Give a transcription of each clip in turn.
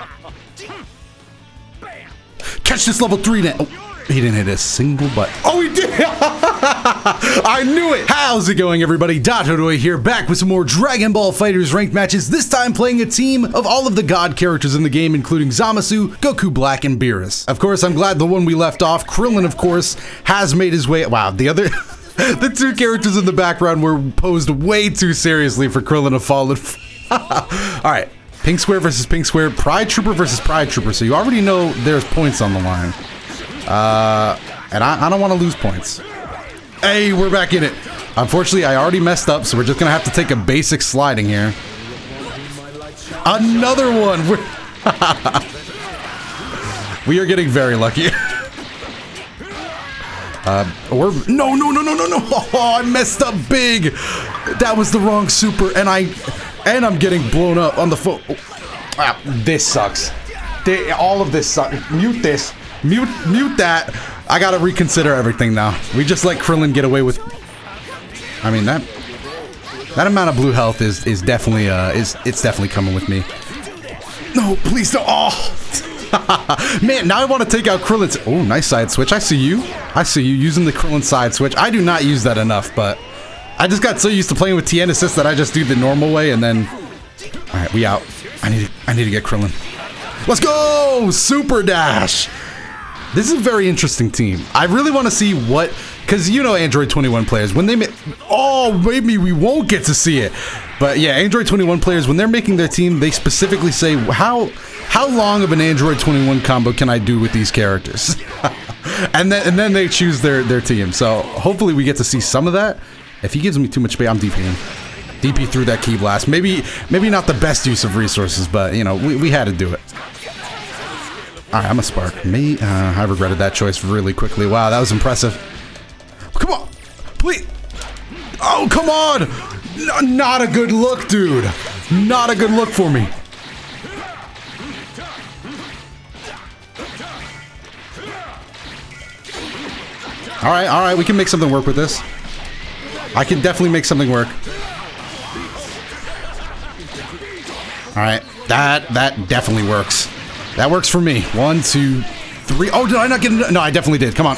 Catch this level three now. Oh. He didn't hit a single button. Oh, he did! I knew it! How's it going, everybody? DotoDoya here, back with some more Dragon Ball FighterZ ranked matches, this time playing a team of all of the god characters in the game, including Zamasu, Goku Black, and Beerus. Of course, I'm glad the one we left off, Krillin, of course, has made his way- wow, the other- the two characters in the background were posed way too seriously for Krillin to fall in. Alright, Pink Square versus Pink Square, Pride Trooper versus Pride Trooper, so you already know there's points on the line. Uh, and I, I don't want to lose points. Hey, we're back in it. Unfortunately, I already messed up, so we're just gonna have to take a basic sliding here. Another one. We are getting very lucky. uh, or no, no, no, no, no, no! Oh, I messed up big. That was the wrong super, and I, and I'm getting blown up on the foot. Ah, this sucks. They, all of this sucks. Mute this. Mute, mute that. I gotta reconsider everything now. We just let Krillin get away with. I mean that. That amount of blue health is is definitely uh is it's definitely coming with me. No, please don't. Oh, man! Now I want to take out Krillin's. Oh, nice side switch. I see you. I see you using the Krillin side switch. I do not use that enough, but I just got so used to playing with Tien assist that I just do the normal way and then. All right, we out. I need to, I need to get Krillin. Let's go! Super dash. This is a very interesting team. I really want to see what, because you know Android 21 players, when they make, oh, maybe we won't get to see it. But yeah, Android 21 players, when they're making their team, they specifically say, how how long of an Android 21 combo can I do with these characters? and then and then they choose their, their team. So hopefully we get to see some of that. If he gives me too much space, I'm DPing. DP through that key blast. Maybe maybe not the best use of resources, but you know, we, we had to do it. Alright, I'm a spark. Me, uh, I regretted that choice really quickly. Wow, that was impressive. Come on! Please! Oh, come on! N not a good look, dude! Not a good look for me. Alright, alright, we can make something work with this. I can definitely make something work. Alright, that, that definitely works. That works for me. One, two, three. Oh, did I not get it? No, I definitely did. Come on.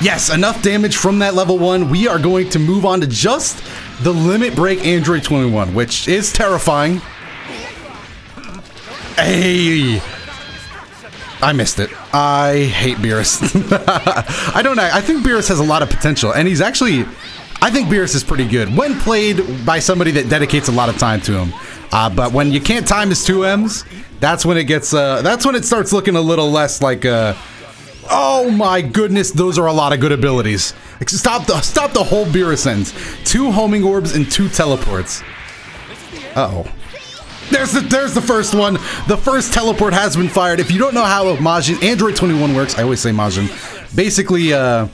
Yes, enough damage from that level one. We are going to move on to just the Limit Break Android 21, which is terrifying. Hey! I missed it. I hate Beerus. I don't know. I think Beerus has a lot of potential, and he's actually... I think Beerus is pretty good when played by somebody that dedicates a lot of time to him. Uh, but when you can't time his two M's, that's when it gets. Uh, that's when it starts looking a little less like. Uh, oh my goodness, those are a lot of good abilities. Stop the stop the whole Beerus sentence. Two homing orbs and two teleports. Uh oh. There's the there's the first one. The first teleport has been fired. If you don't know how Majin Android 21 works, I always say Majin. Basically, uh,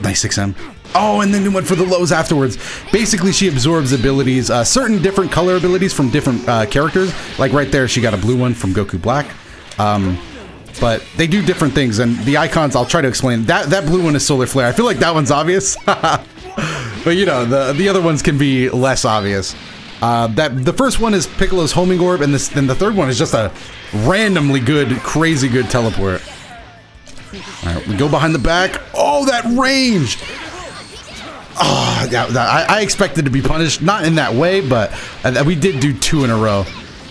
nice 6M. Oh, and then went for the lows afterwards. Basically, she absorbs abilities, uh, certain different color abilities from different uh, characters. Like right there, she got a blue one from Goku Black. Um, but they do different things, and the icons, I'll try to explain. That that blue one is Solar Flare. I feel like that one's obvious. but you know, the, the other ones can be less obvious. Uh, that The first one is Piccolo's homing orb, and this, then the third one is just a randomly good, crazy good teleport. All right, we go behind the back. Oh, that range! Oh, yeah, I, I, expected to be punished, not in that way, but uh, we did do two in a row.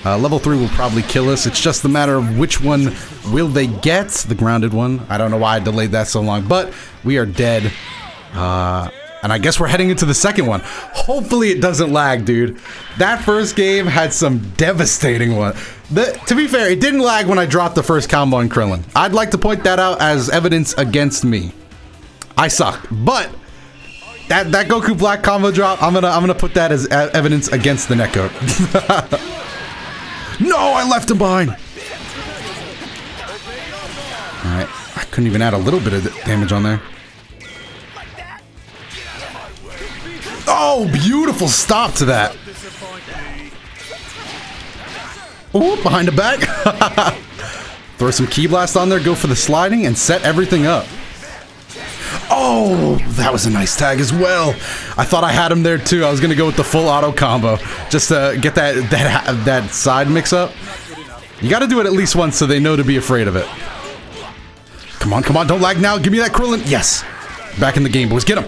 Uh, level 3 will probably kill us. It's just a matter of which one will they get. The grounded one. I don't know why I delayed that so long, but we are dead. Uh, and I guess we're heading into the second one. Hopefully it doesn't lag, dude. That first game had some devastating one. The, to be fair, it didn't lag when I dropped the first combo on Krillin. I'd like to point that out as evidence against me. I suck, but that that Goku Black combo drop, I'm gonna I'm gonna put that as evidence against the netcode. no, I left him behind. All right, I couldn't even add a little bit of damage on there. Oh, beautiful stop to that. Oh, behind the back. Throw some key Blast on there, go for the sliding, and set everything up. Oh, that was a nice tag as well. I thought I had him there too. I was gonna go with the full auto combo just to get that that that side mix up. You got to do it at least once so they know to be afraid of it. Come on, come on, don't lag now. Give me that Krillin. Yes. Back in the game, boys. Get him.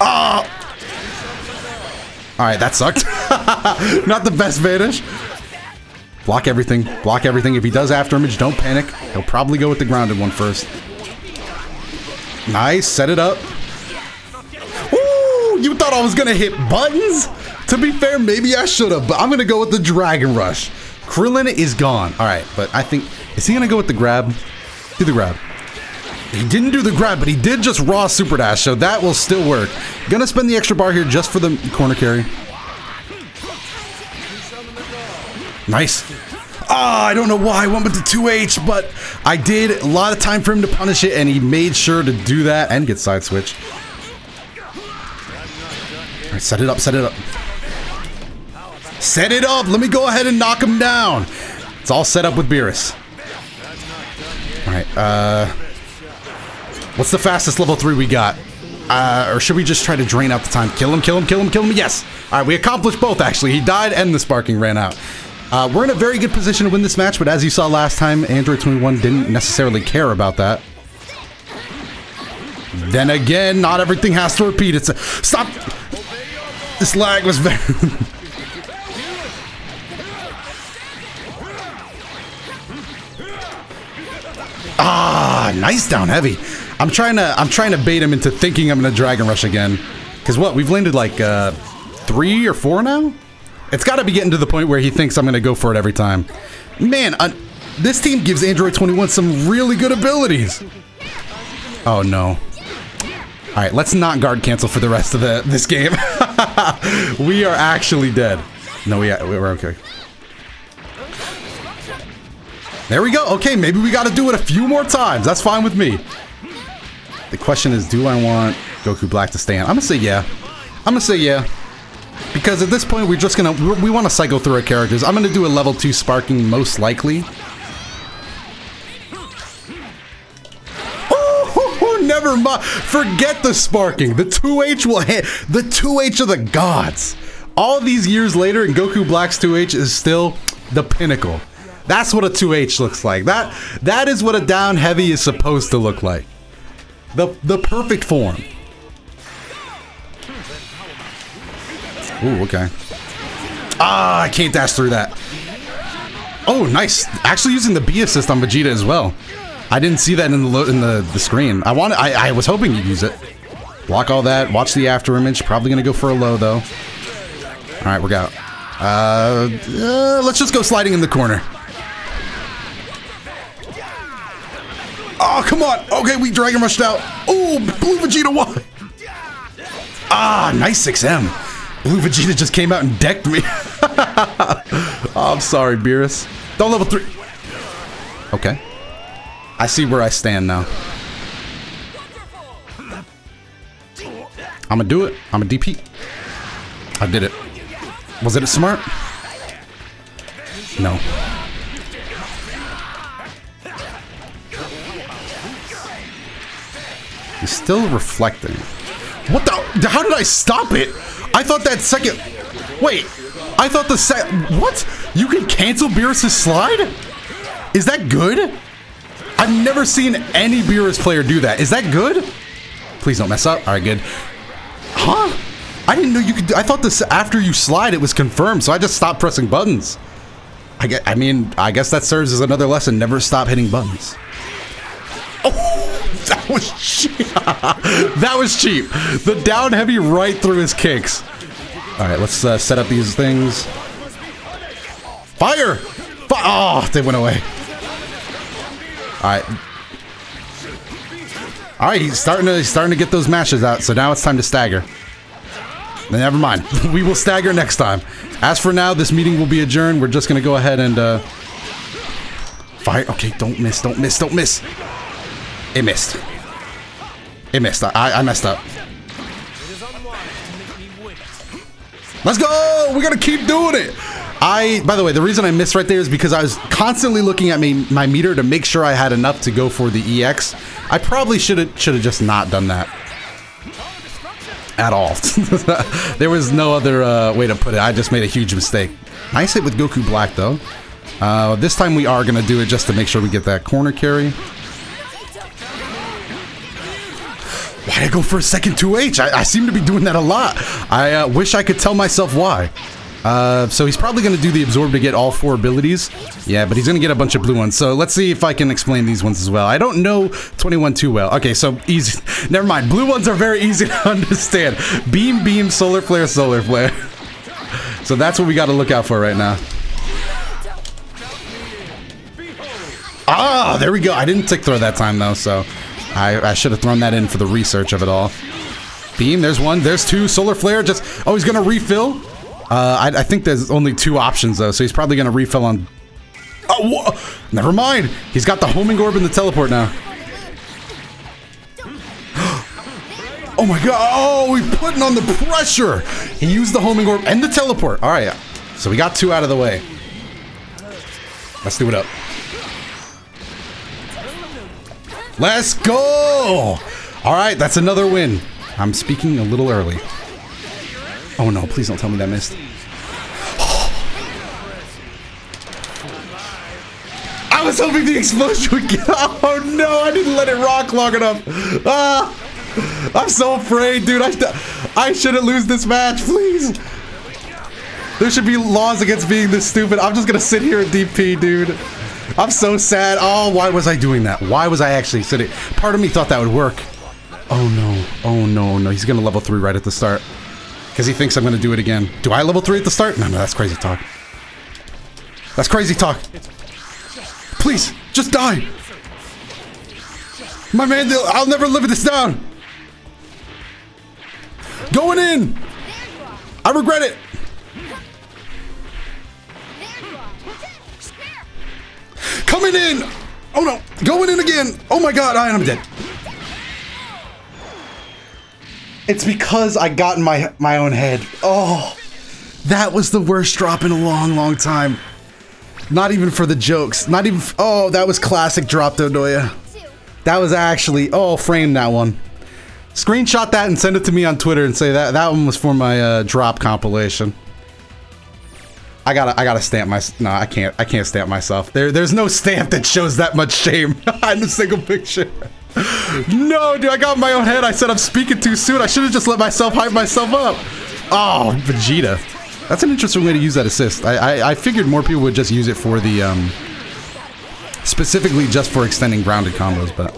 Ah! Oh! Alright, that sucked. Not the best vanish. Block everything. Block everything. If he does after image, don't panic. He'll probably go with the grounded one first. Nice. Set it up. Ooh! You thought I was to hit buttons? To be fair, maybe I should have, but I'm to go with the Dragon Rush. Krillin is gone. Alright, but I think... Is he to go with the grab? Do the grab. He didn't do the grab, but he did just raw super dash, so that will still work. Gonna spend the extra bar here just for the corner carry. Nice. Ah, I don't know why I went with the 2H, but I did a lot of time for him to punish it, and he made sure to do that and get side switch. All right, set it up, set it up. Set it up! Let me go ahead and knock him down! It's all set up with Beerus. Alright, uh... What's the fastest level 3 we got? Uh, or should we just try to drain out the time? Kill him, kill him, kill him, kill him, yes! Alright, we accomplished both, actually. He died and the sparking ran out. Uh, we're in a very good position to win this match, but as you saw last time, Android 21 didn't necessarily care about that. Then again, not everything has to repeat. It's a... Stop! This lag was very... ah, nice down heavy. I'm trying to I'm trying to bait him into thinking I'm gonna Dragon Rush again. Cause what, we've landed like uh, three or four now? It's got to be getting to the point where he thinks I'm going to go for it every time. Man, uh, this team gives Android 21 some really good abilities. Oh, no. All right, let's not guard cancel for the rest of the this game. we are actually dead. No, we, we're okay. There we go. Okay, maybe we got to do it a few more times. That's fine with me. The question is, do I want Goku Black to stay in? I'm going to say yeah. I'm going to say yeah. Because at this point, we're just gonna, we want to cycle through our characters. I'm gonna do a level 2 sparking most likely. Oh, never mind. Forget the sparking. The 2H will hit. The 2H of the gods. All these years later, and Goku Black's 2H is still the pinnacle. That's what a 2H looks like. That That is what a down heavy is supposed to look like. The, the perfect form. Ooh, okay. Ah, I can't dash through that. Oh, nice. Actually using the B assist on Vegeta as well. I didn't see that in the in the, the screen. I wanted I, I was hoping you'd use it. Block all that, watch the after image. Probably gonna go for a low though. Alright, we're out. Uh, uh, let's just go sliding in the corner. Oh, come on. Okay, we Dragon Rushed out. Oh, Blue Vegeta, why? Ah, nice 6M. Blue Vegeta just came out and decked me. oh, I'm sorry, Beerus. Don't level 3. Okay. I see where I stand now. I'm gonna do it. I'm a DP. I did it. Was it a smart? No. He's still reflecting. What the? How did I stop it? I thought that second... Wait. I thought the set... What? You can cancel Beerus' slide? Is that good? I've never seen any Beerus player do that. Is that good? Please don't mess up. All right, good. Huh? I didn't know you could... I thought this after you slide, it was confirmed, so I just stopped pressing buttons. I, get, I mean, I guess that serves as another lesson. Never stop hitting buttons. That was cheap. that was cheap. The down heavy right through his kicks. All right, let's uh, set up these things. Fire! Fi oh, they went away. All right. All right, he's starting to he's starting to get those mashes out. So now it's time to stagger. Never mind. we will stagger next time. As for now, this meeting will be adjourned. We're just gonna go ahead and uh, fire. Okay, don't miss, don't miss, don't miss. It missed. It missed. I, I messed up. Let's go! We're gonna keep doing it! I, by the way, the reason I missed right there is because I was constantly looking at me, my meter to make sure I had enough to go for the EX. I probably should have should have just not done that. At all. there was no other uh, way to put it. I just made a huge mistake. Nice hit with Goku Black, though. Uh, this time we are to do it just to make sure we get that corner carry. I go for a second 2H? I, I seem to be doing that a lot. I uh, wish I could tell myself why. Uh, so he's probably going to do the absorb to get all four abilities. Yeah, but he's going to get a bunch of blue ones. So let's see if I can explain these ones as well. I don't know 21 too well. Okay, so easy. Never mind. Blue ones are very easy to understand. Beam, beam, solar flare, solar flare. so that's what we got to look out for right now. Ah, there we go. I didn't tick throw that time though, so I, I should have thrown that in for the research of it all. Beam, there's one, there's two. Solar flare, just, oh, he's gonna refill. Uh, I, I think there's only two options though, so he's probably gonna refill on. Oh, never mind. He's got the homing orb and the teleport now. oh my god! Oh, he's putting on the pressure. He used the homing orb and the teleport. All right, so we got two out of the way. Let's do it up. Let's go! All right, that's another win. I'm speaking a little early. Oh no, please don't tell me that missed. I was hoping the explosion would get. Oh no, I didn't let it rock long enough. Ah, I'm so afraid, dude. I, I shouldn't lose this match, please. There should be laws against being this stupid. I'm just gonna sit here and DP, dude. I'm so sad. Oh, why was I doing that? Why was I actually sitting? Part of me thought that would work. Oh no. Oh no, no. He's gonna level 3 right at the start. Because he thinks I'm gonna do it again. Do I level 3 at the start? No, no, that's crazy talk. That's crazy talk. Please, just die. My man, I'll never live this down. Going in. I regret it. Coming in! Oh no! Going in again! Oh my god, I am dead. It's because I got in my my own head. Oh, that was the worst drop in a long, long time. Not even for the jokes. Not even. oh, that was classic drop, DotoDoya. That was actually. Oh, frame that one. Screenshot that and send it to me on Twitter and say that that one was for my uh, drop compilation. I gotta, I gotta stamp my. No, I can't. I can't stamp myself. There, there's no stamp that shows that much shame in a single picture. no, dude, I got my own head. I said I'm speaking too soon. I should have just let myself hype myself up. Oh, Vegeta. That's an interesting way to use that assist. I, I, I figured more people would just use it for the, um, specifically just for extending grounded combos, but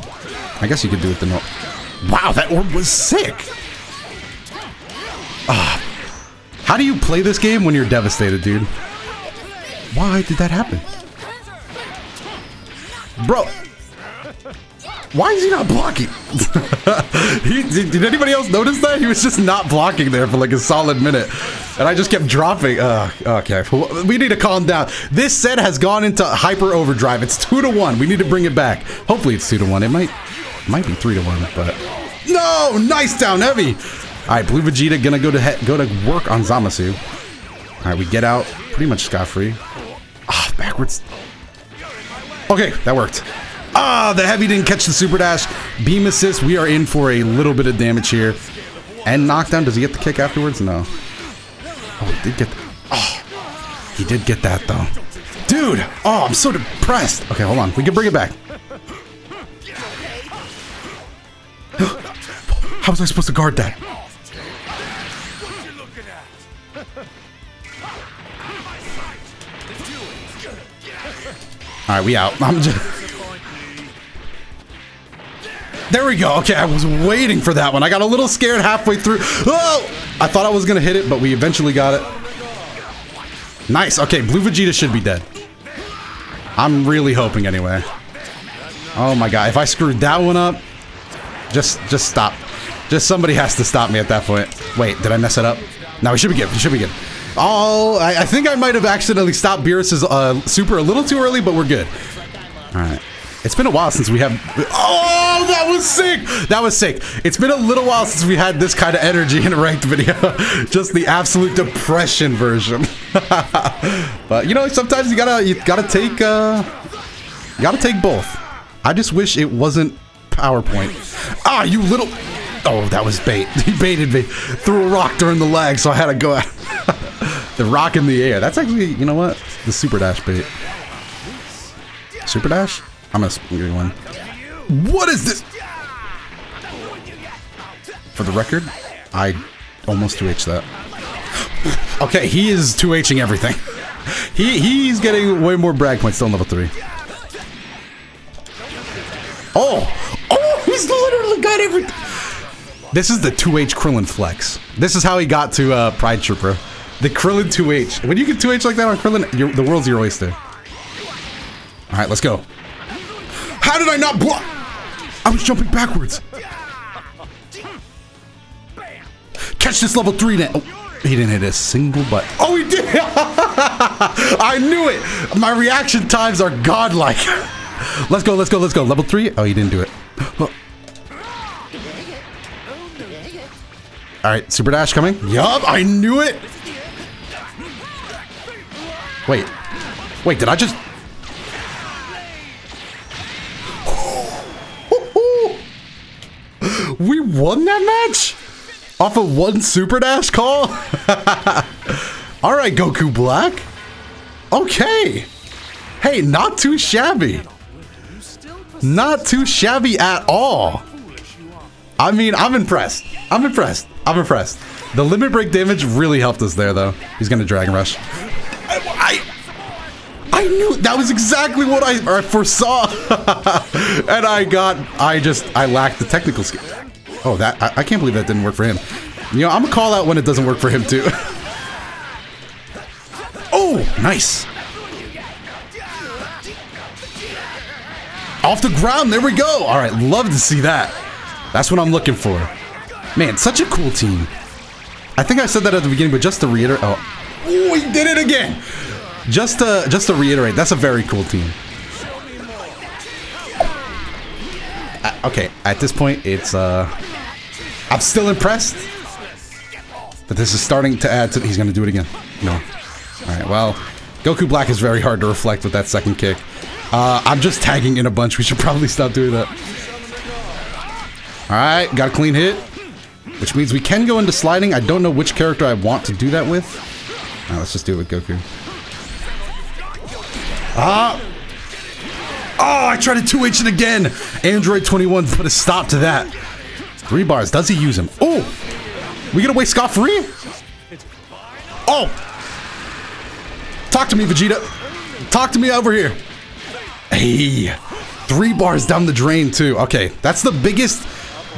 I guess you could do it the no. Wow, that orb was sick. Ah, how do you play this game when you're devastated, dude? Why did that happen? Bro. Why is he not blocking? he, did, anybody else notice that? He was just not blocking there for like a solid minute. And I just kept dropping. Uh, okay, we need to calm down. This set has gone into hyper overdrive. It's two to one. We need to bring it back. Hopefully it's two to one. It might, might be three to one, but... No! Nice down heavy! Alright, Blue Vegeta gonna go to go to work on Zamasu. Alright, we get out pretty much scot-free. Ah, backwards. Okay, that worked. Ah, the heavy didn't catch the super dash. Beam assist, we are in for a little bit of damage here. And knockdown, does he get the kick afterwards? No. Oh, he did get... Oh, he did get that, though. Dude! Oh, I'm so depressed. Okay, hold on. We can bring it back. How was I supposed to guard that? All right, we out. I'm just. There we go. Okay, I was waiting for that one. I got a little scared halfway through. Oh! I thought I was gonna hit it, but we eventually got it. Nice. Okay, Blue Vegeta should be dead. I'm really hoping anyway. Oh my god, if I screwed that one up, just just stop. Just somebody has to stop me at that point. Wait, did I mess it up? No, we should be good. We should be good. Oh, I, I think I might have accidentally stopped Beerus's uh, super a little too early, but we're good. All right. It's been a while since we have. Oh, that was sick! That was sick. It's been a little while since we had this kind of energy in a ranked video. Just the absolute depression version. but you know, sometimes you gotta you gotta take uh, you gotta take both. I just wish it wasn't PowerPoint. Ah, you little. Oh, that was bait. He baited me. Threw a rock during the lag, so I had to go out. The rock in the air. That's actually, you know what? The super dash bait. Super dash? I'm gonna give one. What is this? For the record, I almost 2H that. Okay, he is 2Hing everything. He he's getting way more brag points still on level 3. Oh! Oh, he's literally got everything. This is the 2H Krillin flex. This is how he got to uh, Pride Trooper. The Krillin 2H. When you get 2H like that on Krillin, the world's your oyster. All right, let's go. How did I not block? I was jumping backwards. Catch this level 3 net. Oh. He didn't hit a single button. Oh, he did! I knew it! My reaction times are godlike. let's go, let's go, let's go. Level three? Oh, he didn't do it. All right, super dash coming. Yup, I knew it. Wait, wait, did I just? we won that match? Off of one super dash call? All right, Goku Black. Okay. Hey, not too shabby. Not too shabby at all. I mean, I'm impressed. I'm impressed. I'm impressed. The limit break damage really helped us there, though. He's gonna Dragon Rush. I, knew that was exactly what I, foresaw, and I got. I just I lacked the technical skill. Oh, that I, I, can't believe that didn't work for him. You know, I'm gonna call out when it doesn't work for him too. oh, nice. Off the ground, there we go. All right, love to see that. That's what I'm looking for. Man, such a cool team. I think I said that at the beginning, but just to reiterate, oh, oh, he did it again. Just to just to reiterate, that's a very cool team. Uh, okay, at this point, it's uh, I'm still impressed. But this is starting to add to... He's going to do it again. No. Alright, well... Goku Black is very hard to reflect with that second kick. Uh, I'm just tagging in a bunch. We should probably stop doing that. Alright, got a clean hit. Which means we can go into sliding. I don't know which character I want to do that with. Right, let's just do it with Goku. Ah! Oh, I tried to 2H it again! Android 21 put a stop to that. Three bars. Does he use them? Oh! We get away scot-free? Oh! Talk to me, Vegeta. Talk to me over here. Hey, three bars down the drain too. Okay, that's the biggest,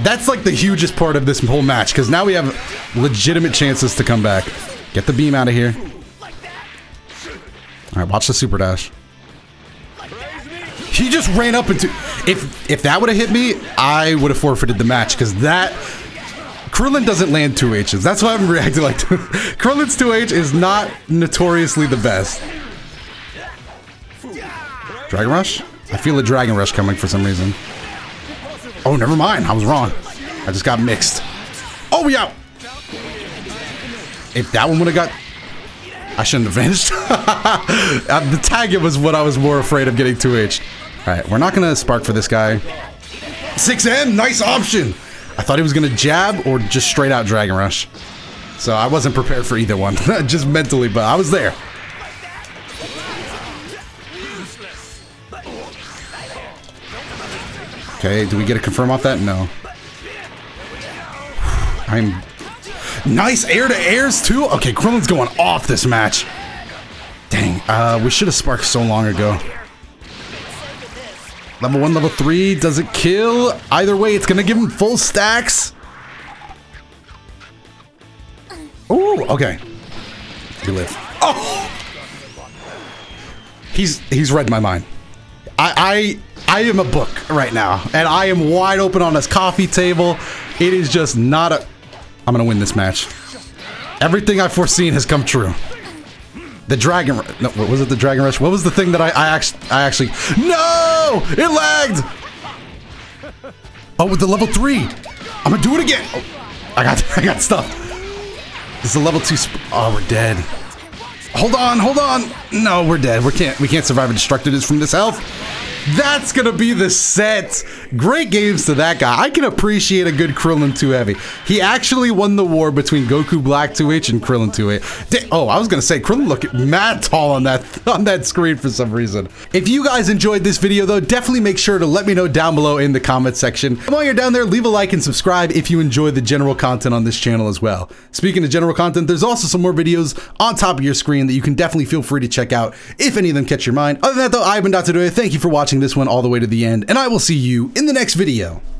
that's like the hugest part of this whole match because now we have legitimate chances to come back. Get the beam out of here. All right, watch the super dash. He just ran up into. If if that would have hit me, I would have forfeited the match because that. Krillin doesn't land 2Hs. That's why I'm reacting like Krillin's 2H is not notoriously the best. Dragon Rush? I feel a Dragon Rush coming for some reason. Oh, never mind. I was wrong. I just got mixed. Oh, we out! If that one would have got... I shouldn't have vanished. uh, the tag it was what I was more afraid of getting 2H. Alright, we're not to spark for this guy. 6M, nice option! I thought he was to jab or just straight out Dragon Rush. So I wasn't prepared for either one, just mentally, but I was there. Okay, do we get a confirm off that? No. I'm... Nice air to airs too? Okay, Krillin's going off this match. Dang, uh, we should have sparked so long ago. Level 1, level 3, does it kill? Either way, it's gonna give him full stacks. Ooh, okay. You live. Oh! He's he's read my mind. I I I am a book right now, and I am wide open on this coffee table. It is just not a. I'm gonna win this match. Everything I've foreseen has come true. The dragon. No, what was it? The dragon rush. What was the thing that I, I actually? I actually. No! It lagged. Oh, with the level three. I'm gonna do it again. Oh, I got. I got stuff. This is a level two. oh, we're dead. Hold on. Hold on. No, we're dead. We can't. We can't survive a destructiveness from this health. That's gonna be the set. Great games to that guy. I can appreciate a good Krillin 2 Heavy. He actually won the war between Goku Black 2H and Krillin 2H. Oh, I was gonna say Krillin looked mad tall on that on that screen for some reason. If you guys enjoyed this video though, definitely make sure to let me know down below in the comment section. And while you're down there, leave a like and subscribe if you enjoy the general content on this channel as well. Speaking of general content, there's also some more videos on top of your screen that you can definitely feel free to check out if any of them catch your mind. Other than that though, I've been DotoDoya. Thank you for watching this one all the way to the end, and I will see you in the next video.